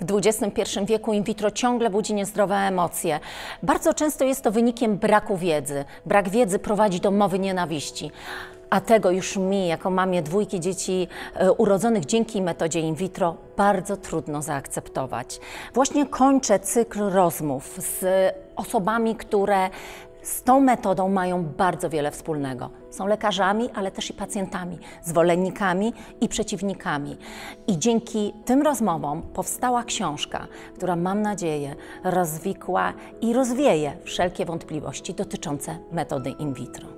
w XXI wieku in vitro ciągle budzi niezdrowe emocje. Bardzo często jest to wynikiem braku wiedzy. Brak wiedzy prowadzi do mowy nienawiści. A tego już mi, jako mamie dwójki dzieci e, urodzonych dzięki metodzie in vitro, bardzo trudno zaakceptować. Właśnie kończę cykl rozmów z osobami, które z tą metodą mają bardzo wiele wspólnego. Są lekarzami, ale też i pacjentami, zwolennikami i przeciwnikami. I dzięki tym rozmowom powstała książka, która mam nadzieję rozwikła i rozwieje wszelkie wątpliwości dotyczące metody in vitro.